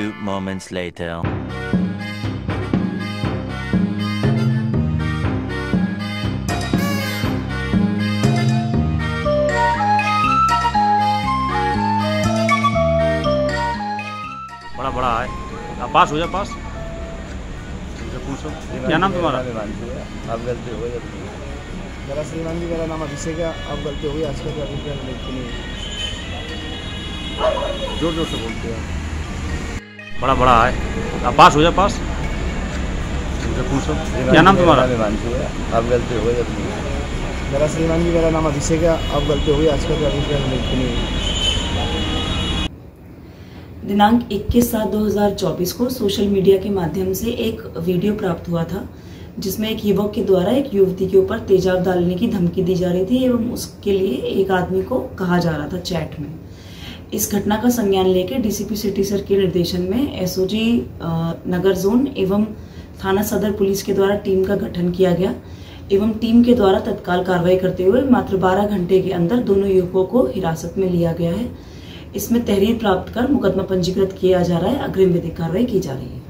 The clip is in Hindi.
few moments later. बड़ा बड़ा है। आप पास हो जाए पास। पूछो। क्या नाम तुम्हारा? अब गलती हो मेरा श्रीमान जी मेरा नाम अभिषेक है। अब गलती हुई आज का ज़ोर ज़ोर से बोलते हैं। बड़ा बड़ा है। आप पास हो जाए पास। क्या नाम तुम्हारा? अब गलती हो गई मेरा श्रीमान जी मेरा नाम अभिषेक है। अब गलती हुई आज का दिनांक 21 सात 2024 को सोशल मीडिया के माध्यम से एक वीडियो प्राप्त हुआ था जिसमें एक युवक के द्वारा एक युवती के ऊपर तेजाब डालने की धमकी दी जा रही थी एवं उसके लिए एक आदमी को कहा जा रहा था चैट में। इस घटना का संज्ञान लेके डीसीपी सिटी सर के निर्देशन में एसओजी नगर जोन एवं थाना सदर पुलिस के द्वारा टीम का गठन किया गया एवं टीम के द्वारा तत्काल कार्रवाई करते हुए मात्र 12 घंटे के अंदर दोनों युवकों को हिरासत में लिया गया है। इसमें तहरीर प्राप्त कर मुकदमा पंजीकृत किया जा रहा है। अग्रिम विधिक कार्रवाई की जा रही है।